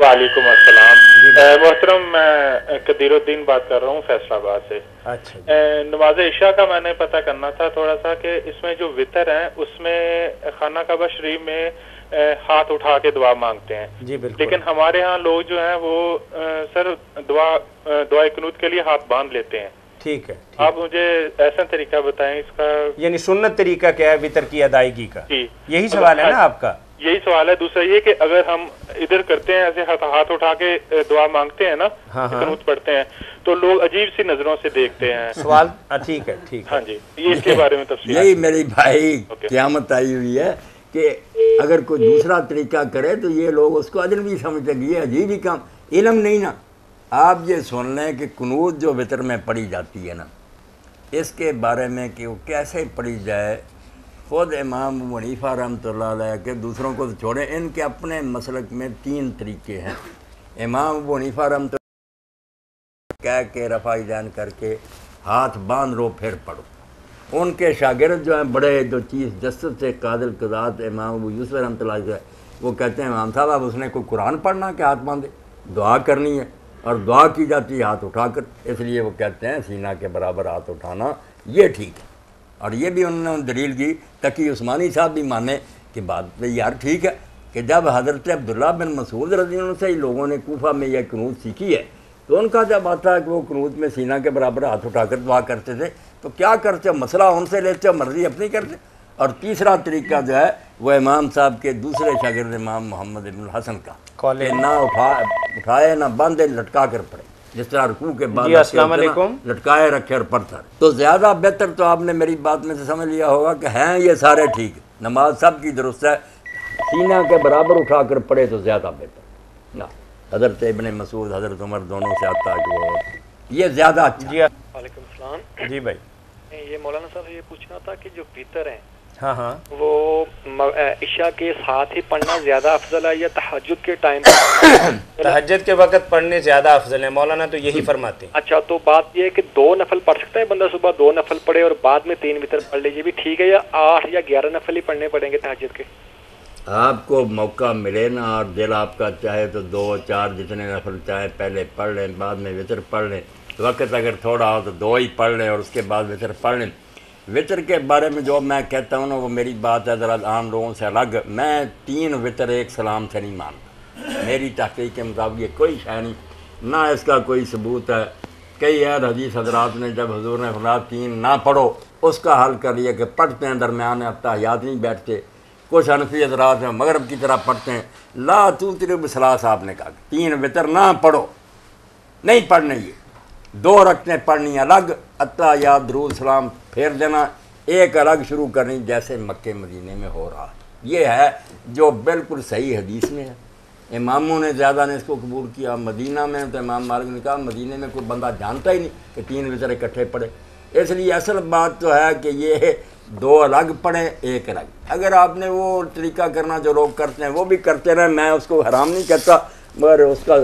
वालेकुम अस्सलाम। मोहतरम मैं कदीरुद्दीन बात कर रहा हूँ फैसलाबाद से। अच्छा नमाज़ ईशा का मैंने पता करना था थोड़ा सा कि इसमें जो वितर है उसमें खाना काबा शरीफ में हाथ उठा के दुआ मांगते हैं। जी बिल्कुल। लेकिन हमारे यहाँ लोग जो हैं वो सर दुआ दुआ कनूत के लिए हाथ बाँध लेते हैं। ठीक है ठीक। आप मुझे ऐसा तरीका बताएँ इसका? यानी सुन्नत तरीका क्या है वितर की अदायगी का? यही सवाल है ना आपका? यही सवाल है। दूसरा ये कि अगर हम इधर करते हैं ऐसे हाथ हाथ उठा के दुआ मांगते हैं ना हाँ, हाँ। पढ़ते हैं तो लोग अजीब सी नज़रों से देखते हैं। सवाल हाँ, ठीक है ठीक हाँ। जी ये इसके बारे में तफसील यही मेरी भाई। क्यामत आई हुई है कि अगर कोई दूसरा तरीका करे तो ये लोग उसको अजनबी समझते ये अजीब ही काम इलम नहीं ना। आप ये सुन लें कि कनूत जो वितर में पढ़ी जाती है ना इसके बारे में कि वो कैसे पढ़ी जाए खुद इमाम वनीफ़ा रहमत के दूसरों को तो छोड़ें, इनके अपने मसलक में तीन तरीके हैं। इमाम वनीफ़ा रहमत कह के रफ़ाई दैन करके हाथ बाँध रो फिर पढ़ो। उनके शागिर्द जो हैं, बड़े जो चीफ जस्टिस थे कादिल कदात इमाम अबू यूसुफ रहमत वो कहते हैं, इमाम साहब अब उसने कोई कुरान पढ़ना कि हाथ बांधे? दुआ करनी है। और दुआ की जाती है, हाथ उठाकर। इसलिए वो कहते हैं, सीना के बराबर हाथ उठाना, ये ठीक है। और ये भी उन्होंने दलील की तकी उस्मानी साहब भी माने कि बात तो यार ठीक है कि जब हज़रत अब्दुल्ला बिन मसूद रज़ी से ही लोगों ने कोफा में यह कनूत सीखी है तो उनका जब आता है कि वो कनूत में सीना के बराबर हाथ उठाकर दुआ करते थे तो क्या करते हो? मसला उनसे लेते हो? मर्ज़ी अपनी करते और तीसरा तरीका जो है वह इमाम साहब के दूसरे शागिर्द इमाम मोहम्मद इब्न हसन का ना उठा उठाए ना बांधे लटका कर पड़े। जिस तरह रुकू के बाद। लटकाए रखे और रहे। तो ज़्यादा बेहतर तो आपने मेरी बात में से समझ लिया होगा कि हैं ये सारे ठीक। नमाज़ सब की दुरुस्त है। सीना के बराबर उठा कर पढ़े तो ज़्यादा बेहतर। ना हज़रत इबन मसूद हज़रत उमर दोनों से आता है वो ये ज़्यादा अच्छा। जी जी भाई। ये मौलाना साहब ये पूछना था कि जो भीतर हैं हाँ हाँ। वो इशा के साथ ही पढ़ना ज़्यादा अफजल है या तहज्जुद के टाइम तहज्जद के वक्त पढ़ने ज़्यादा अफजल है मौलाना तो यही फरमाते हैं। अच्छा तो बात यह है कि दो नफल पढ़ सकता है बंदा सुबह दो नफल पढ़े और बाद में तीन वितर पढ़ लीजिए भी ठीक है या आठ या ग्यारह नफल ही पढ़ने पड़ेंगे तहज्जुद के? आपको मौका मिले ना और दिल आपका चाहे तो दो चार जितने नफल चाहे पहले पढ़ लें बाद में वितर पढ़ लें। वक्त अगर थोड़ा हो तो दो ही पढ़ लें और उसके बाद वितर पढ़ लें। वितर के बारे में जो मैं कहता हूँ ना, वो मेरी बात है, ज़रा आम लोगों से अलग। मैं तीन वितर एक सलाम से नहीं मानता। मेरी तहकीक के मुताबिक ये कोई शय नहीं। ना इसका कोई सबूत है। कई यार हदीस हजरात ने, जब हजूर ने फरमाया, तीन ना पढ़ो। उसका हल कर लिया कि पढ़ते हैं, दरमियान याद नहीं बैठते। कुछ हनफी हजरात हैं, मगरब की तरह पढ़ते हैं। ला तू तिरब सलाह साहब ने कहा तीन वितर ना पढ़ो। नहीं पढ़ने ये दो रकतें पढ़नी अलग अत्ता या दरूद सलाम फेर देना, एक अलग शुरू करनी, जैसे मक्के मदीने में हो रहा ये है जो बिल्कुल सही हदीस में है। इमामों ने ज़्यादा ने इसको कबूल किया, मदीना में तो इमाम मालिक ने कहा, मदीने में कोई बंदा जानता ही नहीं कि तीन वितर इकट्ठे पढ़े। इसलिए असल बात तो है कि ये दो अलग पढ़े, एक अलग। अगर आपने वो तरीका करना जो लोग करते हैं, वो भी करते रहे, मैं उसको हराम नहीं कहता मगर उसका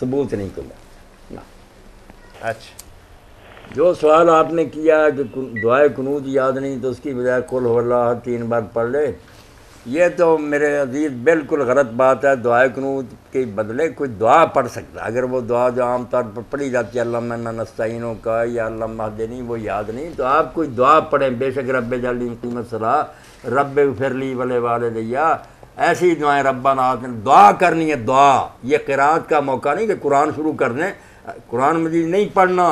सबूत नहीं ना अच्छा। जो सवाल आपने किया कि दुआए कनूत याद नहीं तो उसकी बजाय कुल वल्लाह तीन बार पढ़ ले। ये तो मेरे अज़ीज़ बिल्कुल गलत बात है, दुआए कनूत के बदले कोई दुआ पढ़ सकता अगर वो दुआ जो आम तौर पर पढ़ी जाती है, अल्लाह मैं नस्ताइनों का या अल्लाह महदेनी वो याद नहीं। तो आप कोई दुआ पढ़ें, बेशक रब कीमत सलाह रब फिरली वाले वाले दैया ऐसी दुआएँ रब्बा नाथ दुआ करनी है, दुआ। ये किरात का मौका नहीं कि कुरान शुरू कर दें कुरान मजीद नहीं पढ़ना।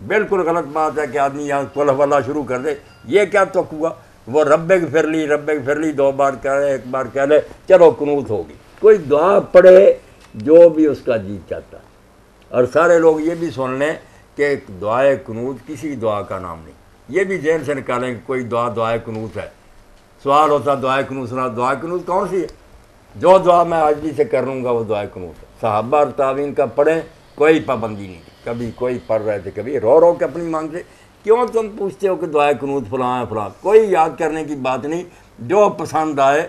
बिल्कुल गलत बात है कि आदमी यहाँ कुल वाला शुरू कर दे। ये क्या तो हुआ? वो रब्बे की फिर ली रब्बे की फिर ली दो बार कह ले एक बार कह ले, चलो कनूत होगी। कोई दुआ पढ़े, जो भी उसका जी चाहता। है और सारे लोग ये भी सुन लें कि दुआए कनूत, किसी दुआ का नाम नहीं। ये भी जहन से निकालें कि कोई दुआ, दुआए कनूत है। सवाल होता, दुआए कनूत सुना दुआ कनूत कौन सी है? जो दुआ मैं आज भी से कर लूँगा, वो दुआ कनूत है। साहबा और तावीन का पढ़ें कोई पाबंदी नहीं कभी कोई पढ़ रहे थे कभी रो रो के अपनी मांगते क्यों तुम पूछते हो कि दुआ कनूत फलां है फलां? कोई याद करने की बात नहीं। जो पसंद आए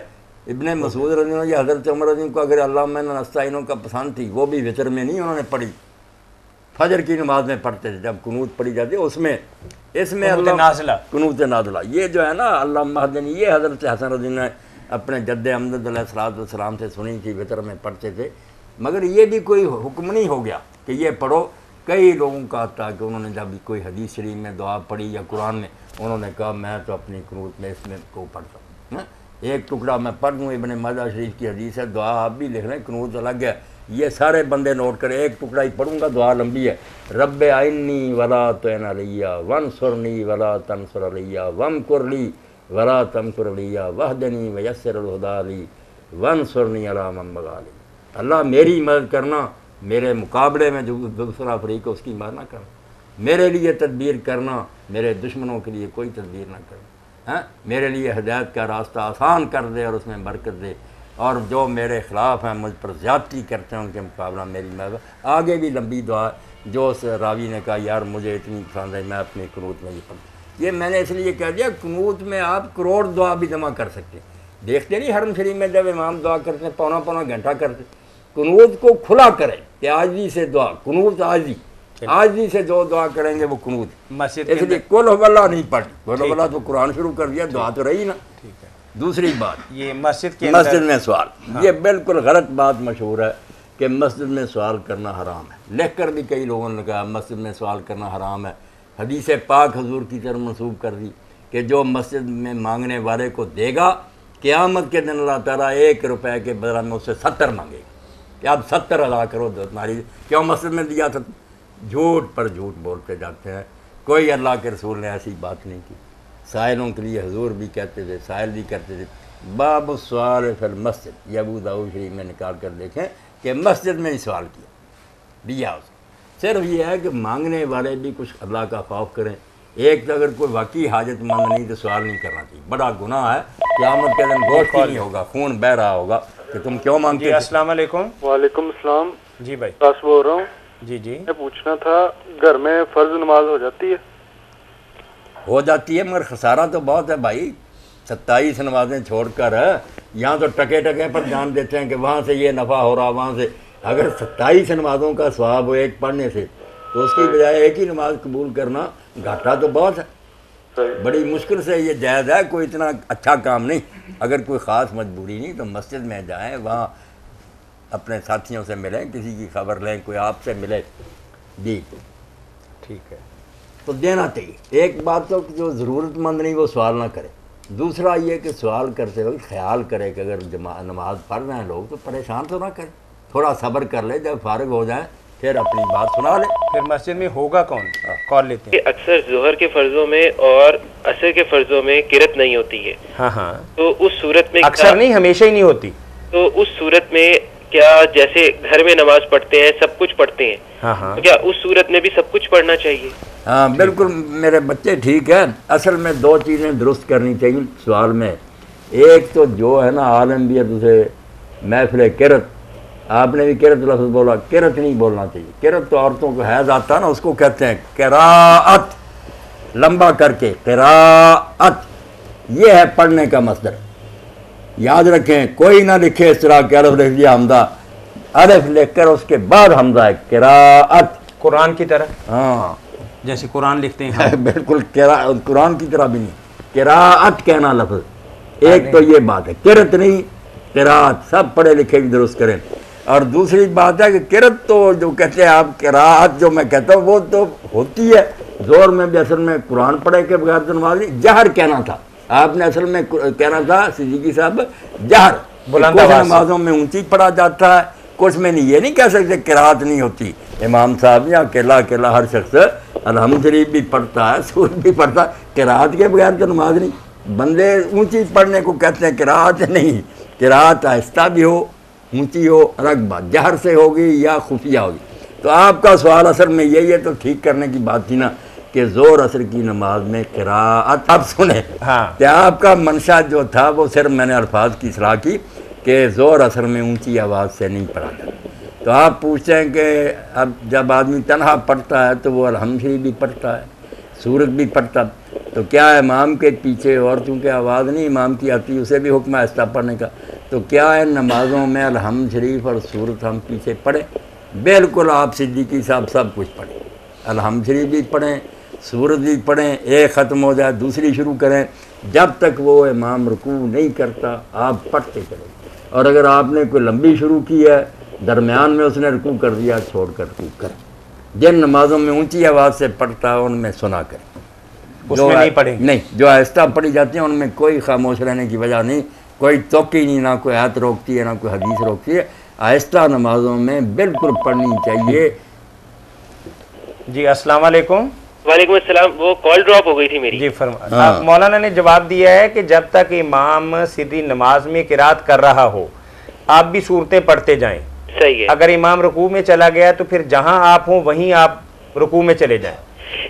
इबन मसूद रज़ी या हज़रत उमर रज़ी को अगर अल्लाह नस्ताइनों का पसंद थी वो भी वितर में नहीं उन्होंने पढ़ी। फजर की नमाज़ में पढ़ते थे जब कनूत पढ़ी जाती है उसमें इसमें अल्लाह कनूत नाजला। ये जो है ना अल्लाह महदन ये हज़रत हसन रज़ी ने अपने जद्द अहमद सलाम से सुनी थी वितर में पढ़ते थे। मगर ये भी कोई हुक्म नहीं हो गया। कि ये पढ़ो। कई लोगों का आता कि उन्होंने जब कोई हदीस शरीफ में दुआ पढ़ी या कुरान में, उन्होंने कहा, मैं तो अपनी क्रूत में इसमें को पढ़ता हूँ। एक टुकड़ा मैं पढ़ दूँ इबन मज़ा शरीफ की हदीस है, दुआ आप भी लिख रहे हैं कनूत अलग है। ये सारे बंदे नोट करें, एक टुकड़ा ही पढ़ूँगा, दुआ लंबी है। रब आइनी वला तो लिया वन सुरनी वला तन सुर लिया वम कुरली वला तम कुर लिया, वहदनी वयसरदाली वन सुरनी अला मगाली अल्लाह मेरी मदद करना मेरे मुकाबले में जो दूसरा फरीक है, उसकी मदद ना करना। मेरे लिए तदबीर करना, मेरे दुश्मनों के लिए कोई तदबीर ना करना। हैं? मेरे लिए हदायत का रास्ता आसान कर दे और उसमें बरकत दे। और जो मेरे ख़िलाफ़ हैं, मुझ पर ज़्यादती करते हैं, उनके मुकाबला मेरी मदद आगे भी लंबी दुआ, जो उस रावी ने कहा, यार, मुझे इतनी पसंद है, मैं अपनी कनूत में ये पढ़ ये मैंने इसलिए कह दिया कनूत में आप करोड़ दुआ भी जमा कर सकते हैं। देखते नहीं हरम शरीफ में जब इमाम दुआ करते हैं पौना पौना घंटा करते कनूत को खुला करें कि आजी से दुआ कनूत आजी आजी से जो दुआ करेंगे वो कनूत मस्जिद इसलिए कुल वल्ला नहीं पढ़ कुल वल्ला तो कुरान शुरू कर दिया दुआ तो रही ना। ठीक है। दूसरी बात ये मस्जिद के मस्जिद में सवाल। हाँ। ये बिल्कुल गलत बात मशहूर है कि मस्जिद में सवाल करना हराम है। लिख कर भी कई लोगों ने कहा मस्जिद में सवाल करना हराम है। हदीस पाक हजूर की तरफ़ मनसूब कर दी कि जो मस्जिद में मांगने वाले को देगा क़्यामत के दिन अल्लाह ताला एक रुपए के बदला में उससे सत्तर मांगेगा। कि आप सत्तर अदा करो तुम्हारी क्यों मस्जिद में दिया था? झूठ पर झूठ बोलते जाते हैं। कोई अल्लाह के रसूल ने ऐसी बात नहीं की। साहिलों के लिए हजूर भी कहते थे साहिल भी कहते थे। बाब सवाल फिर मस्जिद यबू दाऊ शरीफ में निकाल कर देखें कि मस्जिद में ही सवाल किया दिया उसको सिर्फ़ ये है कि मांगने वाले भी कुछ अल्लाह का खौफ करें। एक तो अगर कोई वाकई हाजतमंद नहीं तो सवाल नहीं करना चाहिए। बड़ा गुनाह है क्यामत के दिन गोश्त नहीं होगा खून बह रहा होगा। कि तुम क्यों मांगते अस्सलाम वालेकुम वालेकुम सलाम। जी भाई। बस बोल रहा हूँ। जी जी। मैं पूछना था घर में फ़र्ज़ नमाज़ हो जाती है? हो जाती है मगर खसारा तो बहुत है भाई। सत्ताईस नमाजें छोड़कर यहाँ तो टके टके पर ध्यान देते हैं कि वहाँ से ये नफ़ा हो रहा वहाँ से। अगर सत्ताईस नमाजों का स्वाब हो एक पढ़ने से तो उसकी बजाय एक ही नमाज़ कबूल करना घाटा तो बहुत है। बड़ी मुश्किल से ये जायज़ है कोई इतना अच्छा काम नहीं। अगर कोई ख़ास मजबूरी नहीं तो मस्जिद में जाएँ वहाँ अपने साथियों से मिलें किसी की खबर लें कोई आपसे मिले जी। ठीक है। तो देना चाहिए। एक बात तो जो ज़रूरतमंद नहीं वो सवाल ना करे। दूसरा ये कि सवाल करते वक्त ख्याल करे कि अगर नमाज़ पढ़ रहे हैं लोग तो परेशान तो ना करें। थोड़ा सब्र कर ले जब फारग हो जाए फिर अपनी बात सुना ले। फिर मस्जिद में होगा कौन? कॉल लेते हैं। अक्सर जोहर के फर्जों में और असर के फर्जों में किरत नहीं होती है। हाँ हाँ। तो उस सूरत में अक्सर नहीं हमेशा ही नहीं होती। तो उस सूरत में क्या जैसे घर में नमाज़ पढ़ते हैं सब कुछ पढ़ते हैं? हाँ हाँ। तो क्या उस सूरत में भी सब कुछ पढ़ना चाहिए? हाँ बिल्कुल मेरे बच्चे ठीक है। असल में दो चीज़ें दुरुस्त करनी चाहिए सवाल में। एक तो जो है ना आलम भी है दूसरे महफिल किरत। आपने भी किरत लफ्ज बोला किरत नहीं बोलना चाहिए। किरत तो औरतों को हैज़ आता है ना उसको कहते हैं किरात लंबा करके किरात ये है पढ़ने का मसदर। याद रखें कोई ना लिखे इस तरह के अरफ लिख दिया हमदा। अरफ लिख कर उसके बाद हमदा है किरात कुरान की तरह? हाँ। जैसे कुरान लिखते हैं। हाँ। बिल्कुल कुरान की तरह भी नहीं। किरात कहना लफ्ज। एक तो ये बात है किरत नहीं किरात सब पढ़े लिखे भी दुरुस्त करें। और दूसरी बात है कि किरत तो जो कहते हैं आप किरात जो मैं कहता हूँ वो तो होती है। ज़ोर में भी असल में कुरान पढ़े के बगैर तो नमाज़ नहीं। जहर कहना था। आपने असल में कहना था सिद्दीकी साहब जहर। नमाजों में ऊँची पढ़ा जाता है कुछ में नहीं। ये नहीं कह सकते किरात नहीं होती। इमाम साहब या अकेला अकेला हर शख्स अलहम शरीफ भी पढ़ता है सूर भी पढ़ता है। किरात के बगैर तो नमाज़ नहीं। बंदे ऊँची पढ़ने को कहते हैं किरात नहीं। किरात आहिस्ता भी हो ऊँची हो अलग बात। जहर से होगी या खुफिया होगी। तो आपका सवाल असर में यही है तो ठीक करने की बात थी ना कि ज़ोर असर की नमाज़ में किरात। आप सुने। हाँ। क्या आपका मंशा जो था वो सिर्फ़ मैंने अल्फाज की सलाह की कि ज़ोर असर में ऊँची आवाज़ से नहीं पढ़ा जाता तो आप पूछते हैं कि अब जब आदमी तनहा पढ़ता है तो वो अलहमशरी भी पढ़ता है सूरत भी पढ़ता तो क्या इमाम के पीछे और चूँकि आवाज़ नहीं, इमाम की आती, उसे भी हुक्म आहिस्ता पढ़ने का। तो क्या है, नमाज़ों में अलहम शरीफ और सूरत हम पीछे पढ़ें? बिल्कुल आप सिद्दीकी साहब सब कुछ पढ़ें। अलहम शरीफ भी पढ़ें, सूरत भी पढ़ें, एक ख़त्म हो जाए, दूसरी शुरू करें। जब तक वो इमाम रुकू नहीं करता, आप पढ़ते करें और अगर आपने कोई लंबी शुरू की है, दरमियान में उसने रुकू कर दिया छोड़ कर रुकू करें। जिन नमाजों में ऊँची आवाज़ से पढ़ता है, उनमें सुना कर। उसमें नहीं पढ़ेंगे नहीं जो आहिस्ता पढ़ी जाती है उनमें कोई खामोश रहने की वजह नहीं। कोई तोकी नहीं ना कोई हाथ रोकती है ना कोई हदीस रोकती है। आहिस्ता नमाजों में बिल्कुल पढ़नी चाहिए। जी अस्सलाम वालेकुम। वालेकुम अस्सलाम वो कॉल ड्रॉप हो गई थी मेरी। जी फरमा हाँ। मौलाना ने जवाब दिया है कि जब तक इमाम सीधी नमाज़ में किरात कर रहा हो आप भी सूरतें पढ़ते जाएँ। सही है। अगर इमाम रुकू में चला गया तो फिर जहाँ आप हो वहीं आप रुकू में चले जाएँ।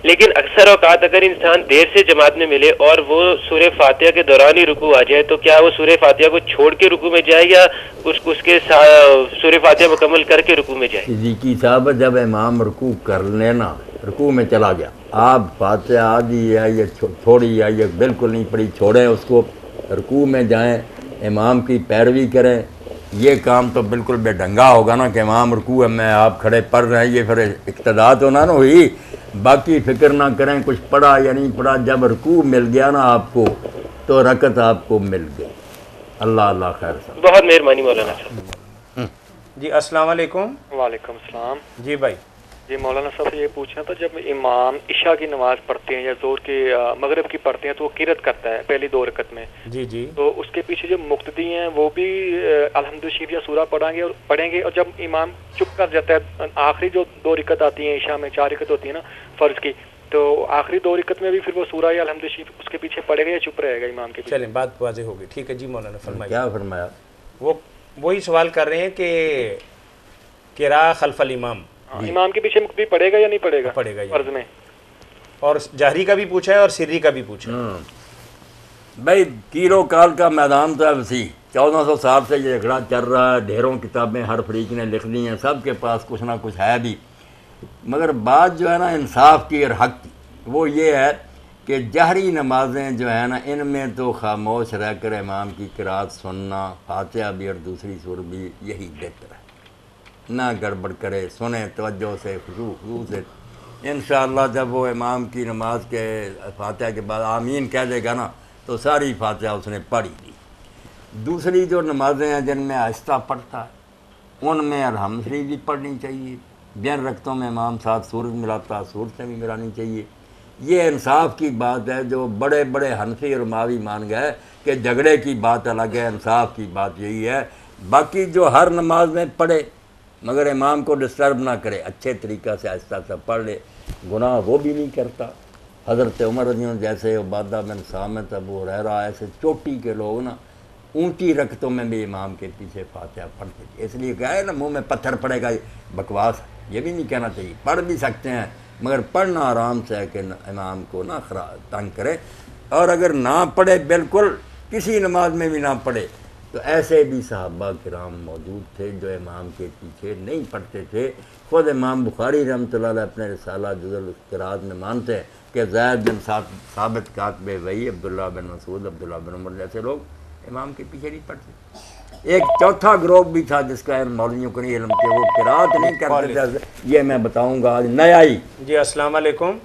लेकिन अक्सर औकात अगर इंसान देर से जमात में मिले और वो सूर्य फातिहा के दौरान ही रुकू आ जाए तो क्या वो सूर्य फातिहा को छोड़ के रुकू में जाए या उस, उसके सूर्य फातिहा मुकम्मल करके रुकू में जाए? सिद्दीकी साहब जब इमाम रुकू कर लेना रुकू में चला गया आप फातिहा आदि है या छो- थोड़ी है या बिल्कुल नहीं पड़ी छोड़ें उसको रुकू में जाएँ इमाम की पैरवी करें ये काम तो बिल्कुल बेढंगा होगा ना कि इमाम रुकू है मैं आप खड़े पढ़ रहे हैं ये फिर इक्तदा तो ना ना हुई बाकी फ़िक्र ना करें कुछ पढ़ा या नहीं पढ़ा जब रुकू मिल गया ना आपको तो रकत आपको मिल गई। अल्लाह अल्लाह खैर बहुत मेहरबानी मौलाना। जी अस्सलाम वालेकुम। वालेकुम सलाम। जी भाई जी मौलाना साहब से ये पूछना था जब इमाम इशा की नमाज़ पढ़ते हैं या ज़ोर की मगरिब की पढ़ते हैं तो वो किरत करता है पहली दो रकत में? जी जी। तो उसके पीछे जो मुक्तदी हैं वो भी अलहमद या सूरा पढ़ेंगे और पढ़ेंगे और जब इमाम चुप कर जाता है आखिरी जो दो रिकत आती है ईशा में चार रिकत होती है ना फ़र्ज़ की तो आखिरी दो रिकत में भी फिर वो सूरा या अलहमद शरीफ उसके पीछे पढ़ेगा या चुप रहेगा इमाम के पीछे? चलें बात वाजे होगी। ठीक है जी मौलाना फरमाइए। क्या फरमाया? वो वही सवाल कर रहे हैं कि किरा खलफल इमाम। हाँ, इमाम के पीछे मुक्तदी पढ़ेगा या नहीं पड़ेगा? पढ़ेगा, या फ़र्ज़ में। और जहरी का भी पूछा है और सिर्री का भी पूछा है। हाँ। भाई कीरो काल का मैदान तो है वसी। चौदह सौ साल से ये झगड़ा चल रहा है। ढेरों किताबें हर फरीक ने लिख दी हैं। सब के पास कुछ ना कुछ है भी। मगर बात जो है ना इंसाफ की और हक की वो ये है कि जहरी नमाजें जो है ना इनमें तो खामोश रह कर इमाम की किरात सुनना फातिहा भी और दूसरी सुर भी यही बेहतर है। ना गड़बड़ करे, सुने, तवज्जो से खुशू खुशू से। इन जब वो इमाम की नमाज़ के, फातह के बाद आमीन कह देगा ना तो सारी फातह उसने पढ़ी ली। दूसरी जो नमाजें हैं जिनमें आहिस्ता पढ़ता है, उनमें अरहम शरीफ भी पढ़नी चाहिए बिन रखतों में इमाम साथ सूरज मिलाता सूरतें भी मिलानी चाहिए। ये इंसाफ की बात है जो बड़े बड़े हनफी और मावी मान गए कि झगड़े की बात अलग है, इंसाफ की बात यही है। बाकी जो हर नमाज़ में पढ़े मगर इमाम को डिस्टर्ब ना करे, अच्छे तरीक़ा से आहिस्ता आहिस्ता पढ़ ले। गुनाह वो भी नहीं करता। हज़रत उमर जैसे उबादा बिन सामत, अबू रहरा ऐसे चोटी के लोग ना, ऊँची रकतों में भी इमाम के पीछे फातिहा पढ़ते थे। इसलिए कहा है ना, मुँह में पत्थर पड़ेगा, बकवास। ये भी नहीं कहना चाहिए, पढ़ भी सकते हैं, मगर पढ़ना आराम से है कि इमाम को ना खरा तंग करे। और अगर ना पढ़े, बिल्कुल किसी नमाज़ में भी ना पढ़े तो ऐसे भी साहबा कराम मौजूद थे जो इमाम के पीछे नहीं पढ़ते थे। खुद इमाम बुखारी रहमत अपने रसाला जुजल किरात में मानते हैं कि जैद बिन साबित काकब वही अब्दुल्ला बिन मसूद अब्दुल्ला बिन उमर जैसे लोग इमाम के पीछे नहीं पढ़ते एक चौथा ग्रोह भी था जिसका इन मौलवियों को नहीं इल्म कि वो किरात नहीं करते ये मैं बताऊँगा आज नया ही। जी अस्सलाम वालेकुम